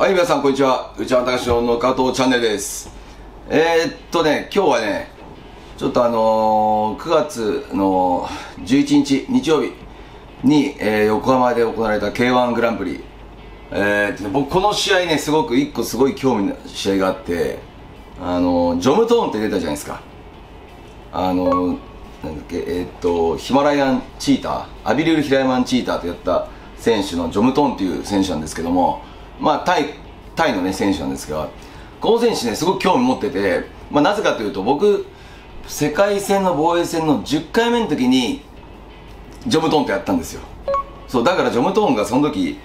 はい、皆さん、こんにちは。内山隆の加藤チャンネルです。えー、っとね、今日はね、ちょっとあのー、9月の11日、日曜日に、えー横浜で行われた K1 グランプリ。えー、僕、この試合ね、すごく一個すごい興味の試合があって、あのジョムトーンって出たじゃないですか。あのなんだっけ、えーっと、ヒマラヤンチーター、アビリュールヒラヤマンチーターとやった選手のジョムトーンっていう選手なんですけども、まあ、タイ、タイのね、選手なんですが、この選手ね、すごく興味持ってて、まあ、なぜかというと、僕、世界戦の防衛戦の10回目の時に、ジョムトーンってやったんですよ。そう、だからジョムトーンがその時、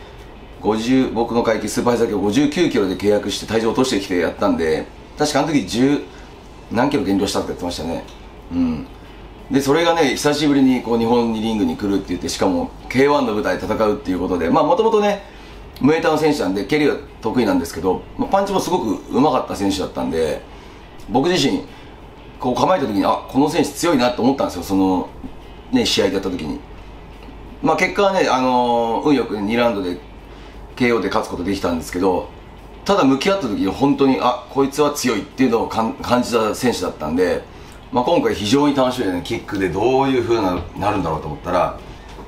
50僕の階級スーパーハイザー級59キロで契約して体重落としてきてやったんで確かあの時10何キロ減量したって言ってましたねうんでそれがね久しぶりにこう日本にリングに来るって言ってしかも K1 の舞台で戦うっていうことでまあもともとねムエタの選手なんで蹴りが得意なんですけど、まあ、パンチもすごく上手かった選手だったんで僕自身こう構えた時にあこの選手強いなと思ったんですよそのね試合でやった時に。まあ結果はね、あのー運よく2ラウンドで KO で勝つことできたんですけどただ向き合った時に本当にあこいつは強いっていうのを感じた選手だったんで、まあ、今回非常に楽しみでねキックでどういうふうななるんだろうと思ったら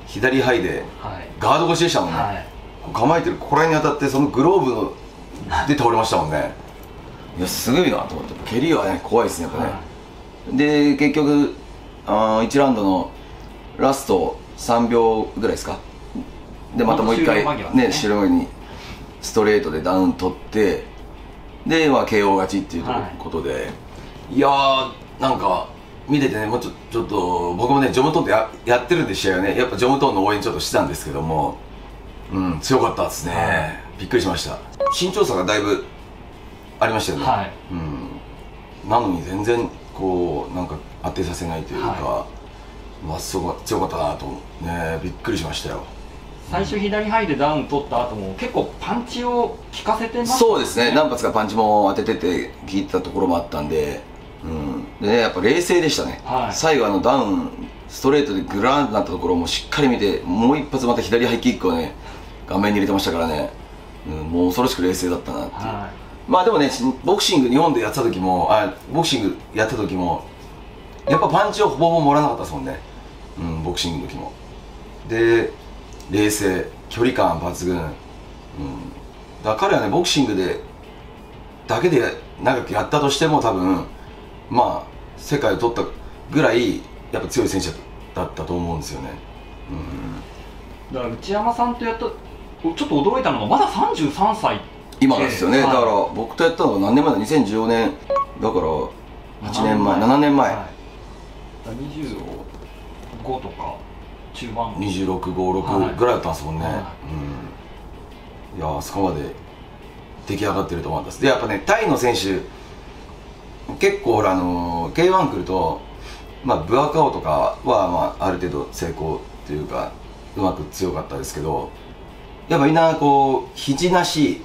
左ハイではい。ガード越しでしたもんね、はい。こう構えてるここら辺に当たってそのグローブので倒れましたもんね。いやすごいなと思って。蹴りはね怖いですねやっぱね、はで結局あ1ラウンドのラスト3秒ぐらいですか。でまたもう一回ね。ね白目にストレートでダウン取ってで、まあ、KO 勝ちっていうことで、い、やーなんか見ててねもうちょちょっと僕もねジョムトーンってややってるんで試合はねやっぱジョムトーンの応援ちょっとしてたんですけどもうん強かったですね、はびっくりしました。身長差がだいぶありましたよね、はい。うん、なのに全然こうなんか当てさせないというか、はまっすぐ強かったなとねびっくりしましたよ。最初左ハイでダウン取った後も結構パンチを効かせてますそうですね。何発かパンチも当ててて効いてたところもあったんで、うん、でねやっぱ冷静でしたね、はい。最後あのダウンストレートでグラーンとなったところもしっかり見てもう一発また左ハイキックをね顔面に入れてましたからね、うん、もう恐ろしく冷静だったなっていう、はまあでもねボクシング日本でやってた時もあボクシングやった時もやっぱパンチをほぼほぼもらわなかったですもんね。うんボクシングの時も。で冷静距離感抜群、うん、だから彼はねボクシングでだけで長くやったとしても多分まあ世界を取ったぐらいやっぱ強い選手だったと思うんですよね。いだから内山さんとやったちょっと驚いたのがまだ33歳。今ですよね、ええはい。だから僕とやったのが何年前？だ2014年。だから8年前7年前、はい。だから25とか中盤。はい。2656ぐらいだったんですもんね、はうん。いやあそこまで出来上がってると思うんです。でやっぱねタイの選手結構ほらあのー K1 来るとまあブアカオとかは、まあ、ある程度成功というかうまく強かったですけどやっぱみんなこう肘なし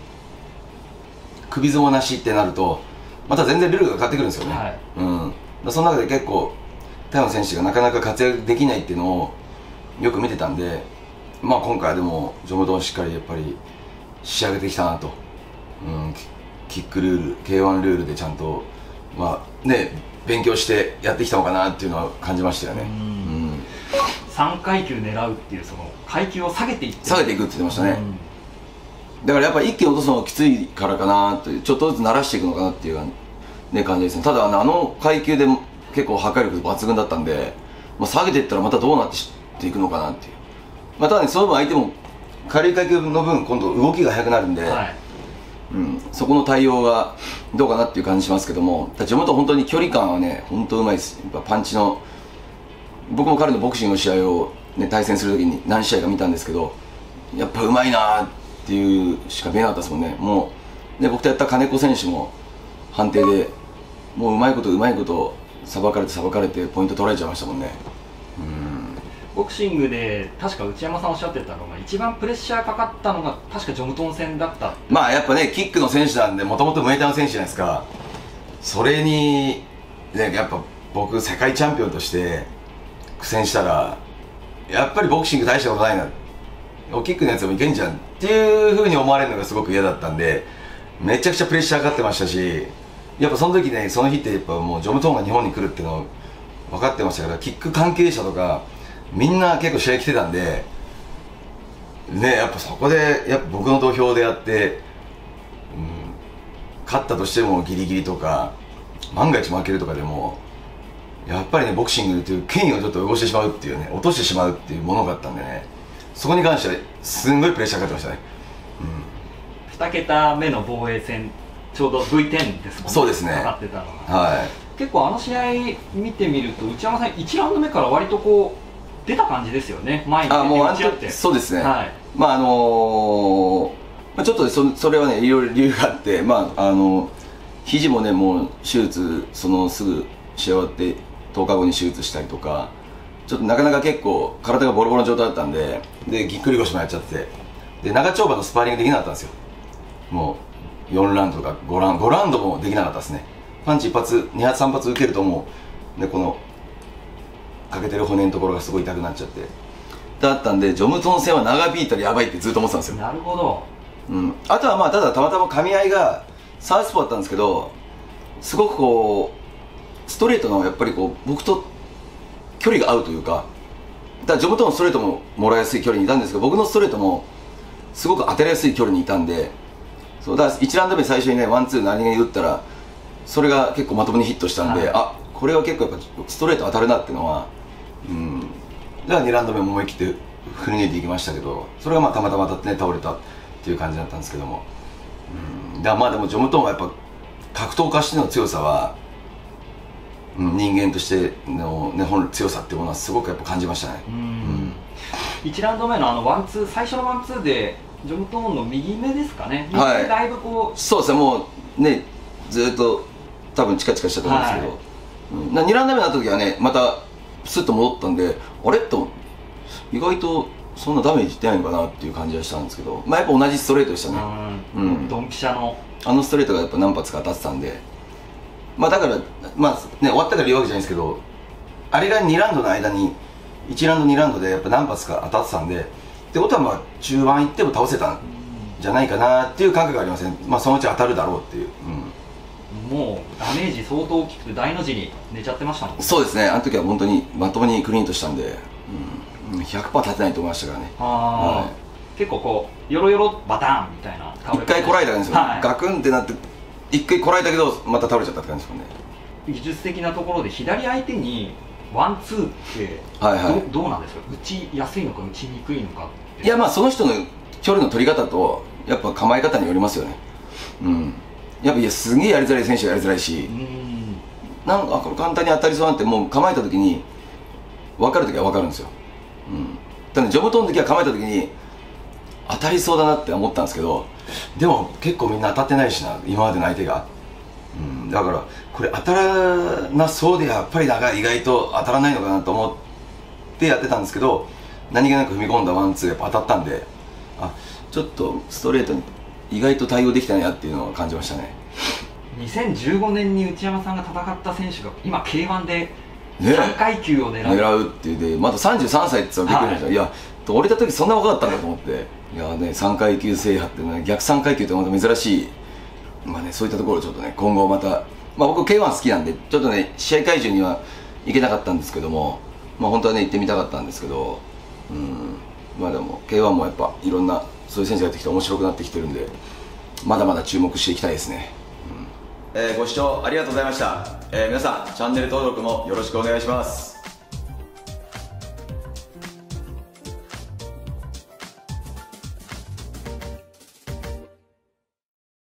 首相撲なしってなるとまた全然ルールが変わってくるんですよね、はい。うん、その中で結構タイの選手がなかなか活躍できないっていうのをよく見てたんで、まあ、今回はでもジョムドンしっかりやっぱり仕上げてきたなと、うん、キキックルール K1 ルールでちゃんと、まあね、勉強してやってきたのかなっていうのは感じましたよね、ううんん3階級狙うっていうその階級を下げていって下げていくって言ってましたね、うんだからやっぱり一気に落とすのがきついからかなというちょっとずつ慣らしていくのかなっていう、ね、感じですね。ただあの階級でも結構破壊力抜群だったんで、まあ、下げていったらまたどうなっていくのかなっていう、まあ、ただねその分相手も軽い階級の分今度動きが速くなるんで、はい。うん、そこの対応がどうかなっていう感じしますけども地元本当に距離感はね本当うまいです。やっぱパンチの僕も彼のボクシングの試合を、ね、対戦するときに何試合か見たんですけどやっぱうまいなっていうしか見えなかったですもんね。もう、ね、僕とやった金子選手も判定でもううまいことうまいことさばかれてさばかれてポイント取られちゃいましたもんね。ボクシングで確か内山さんおっしゃってたのが一番プレッシャーかかったのが確かジョムトン戦だった。まあやっぱねキックの選手なんでもともとムエタイの選手じゃないですか。それに、ね、やっぱ僕世界チャンピオンとして苦戦したらやっぱりボクシング大したことないな。っキックのやつもいけんじゃんっていうふうに思われるのがすごく嫌だったんでめちゃくちゃプレッシャーかかってましたしやっぱその時ねその日ってやっぱもうジョム・トーンが日本に来るっていうの分かってましたからキック関係者とかみんな結構試合来てたんでねやっぱそこでやっぱ僕の土俵でやって、うん、勝ったとしてもギリギリとか万が一負けるとかでもやっぱりねボクシングという権威をちょっと汚してしまうっていうね落としてしまうっていうものがあったんでねそこに関してはすんごいプレッシャーかかってましたね。2桁目の防衛戦ちょうど V10 ですもんそうですね。かかってたのが。はい。結構あの試合見てみると内山さん1ラウンド目から割とこう出た感じですよね。前にあもうあの打ち合って。そうですね、はい。まああのーまあ、ちょっとそそれはねいろいろ理由があってまああの肘もねもう手術そのすぐ試合終わって10日後に手術したりとかちょっとなかなか結構体がボロボロの状態だったんででぎっくり腰もやっちゃってで長丁場のスパーリングできなかったんですよ。もう4ラウンドとか5ラウンド5ラウンドもできなかったですね。パンチ一発2発3発受けるともうでこの欠けてる骨のところがすごい痛くなっちゃって。だったんでジョムトン戦は長引いたらやばいってずっと思ってたんですよ、なるほど。うん、あとはまあただたまたま噛み合いがサウスポーだったんですけどすごくこうストレートのやっぱりこう僕と距離が合うというかだからジョムトンのストレートももらいやすい距離にいたんですけど僕のストレートもすごく当たりやすい距離にいたんでそうだから1ラウンド目最初にねワンツー何気に打ったらそれが結構まともにヒットしたんで、はい。あこれは結構やっぱストレート当たるなっていうのはうん。だから2ラウンド目も思い切って振り抜いていきましたけどそれがまあたまたま当たってね倒れたっていう感じだったんですけども。うん。だからまあでもジョムトンはやっぱ格闘家としての強さは、うん、人間としての、ね、本来強さっていうものはすごくやっぱ感じましたね。うん。1ラウンド目のあのワンツー最初のワンツーでジョムトーンの右目ですかね、はい。だいぶこそうですね。もうねずっと多分チカチカしたと思うんですけど、はい。うん、な2ラウンド目の時はねまたスッと戻ったんであれ？と意外とそんなダメージいってないのかなっていう感じはしたんですけど。まあやっぱ同じストレートでしたう、ね、うん。うん。ドンピシャの。あのストレートがやっぱ何発か当たってたんでまあだからまあね終わったから言うわけじゃないですけどあれが2ラウンドの間に1ラウンド2ラウンドでやっぱ何発か当たってたんでってことはまあ中盤行っても倒せたんじゃないかなっていう感覚がありますねまあそのうち当たるだろうっていう、うん、もうダメージ相当大きくて大の字に寝ちゃってましたもんそうですね。あの時は本当にまともにクリーンとしたんで、うん、100%立てないと思いましたからね。はい。結構こうよろよろバターンみたいな一回こらえたんですよ、はい。ガクンってなって一回こらえたけどまた倒れちゃったって感じですもんね。技術的なところで左相手にワンツーってはいはい。どどうなんですか？打ちやすいのか打ちにくいのかって。いやまあその人の距離の取り方とやっぱ構え方によりますよね。うん。やっぱいやすげえやりづらい選手はやりづらいし。うーん。なんかこれ簡単に当たりそうなんてもう構えた時に分かる時は分かるんですよ。うん。ただねジョブトンの時は構えた時に当たりそうだなって思ったんですけどでも結構みんな当たってないしな今までの相手が、うん、だからこれ当たらなそうでやっぱりなんか意外と当たらないのかなと思ってやってたんですけど何気なく踏み込んだワンツーやっぱ当たったんであちょっとストレートに意外と対応できたなっていうのを感じましたね。2015年に内山さんが戦った選手が今 K1 でね。3階級を狙う、狙うっていうでまだ33歳って言ったらびっくりしました、い、や俺た時そんな若かったんだと思って。いやね3階級制覇ってね逆3階級ってまた珍しい。まあねそういったところちょっとね今後またまあ僕 K1 好きなんでちょっとね試合会場には行けなかったんですけどもまあ本当はね行ってみたかったんですけどうんまあでも K1 もやっぱいろんなそういう選手がやってきて面白くなってきてるんでまだまだ注目していきたいですね、うん。えーご視聴ありがとうございました、えー皆さんチャンネル登録もよろしくお願いします。